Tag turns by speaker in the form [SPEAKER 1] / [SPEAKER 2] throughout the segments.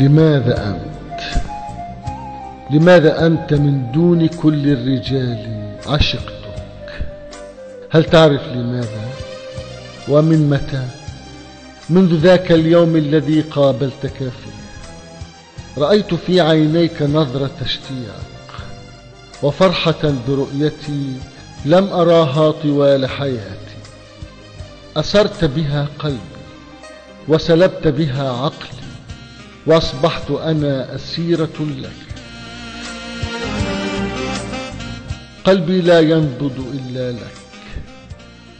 [SPEAKER 1] لماذا أنت؟ لماذا أنت من دون كل الرجال عشقتك؟ هل تعرف لماذا؟ ومن متى؟ منذ ذاك اليوم الذي قابلتك فيه. رأيت في عينيك نظرة اشتياق وفرحة برؤيتي لم أراها طوال حياتي. أسرت بها قلبي وسلبت بها عقلي. وأصبحت أنا أسيرة لك. قلبي لا ينبض إلا لك.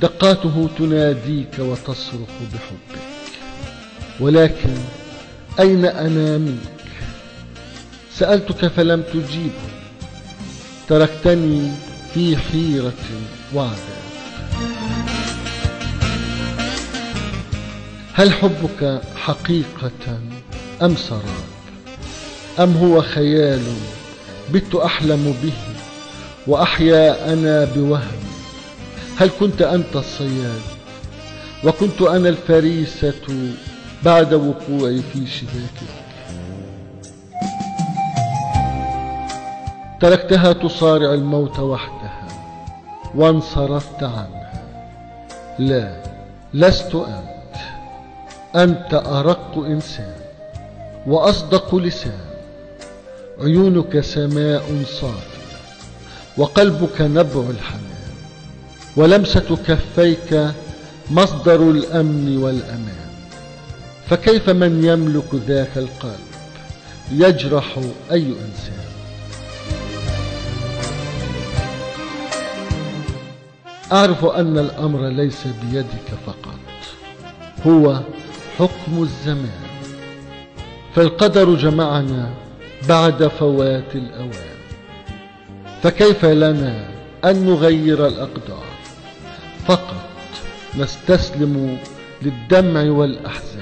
[SPEAKER 1] دقاته تناديك وتصرخ بحبك. ولكن أين أنا منك؟ سألتك فلم تجيب تركتني في حيرة وعذاب هل حبك حقيقة؟ أم سراب؟ أم هو خيال بت أحلم به وأحيا أنا بوهم؟ هل كنت أنت الصياد؟ وكنت أنا الفريسة بعد وقوعي في شباكك تركتها تصارع الموت وحدها وانصرفت عنها. لا لست أنت. أنت أرق إنسان. وأصدق لسان عيونك سماء صافية وقلبك نبع الحنان ولمسة كفيك مصدر الأمن والأمان. فكيف من يملك ذاك القلب يجرح أي إنسان؟ أعرف أن الأمر ليس بيدك فقط هو حكم الزمان. فالقدر جمعنا بعد فوات الأوان. فكيف لنا أن نغير الأقدار؟ فقط نستسلم للدمع والأحزان.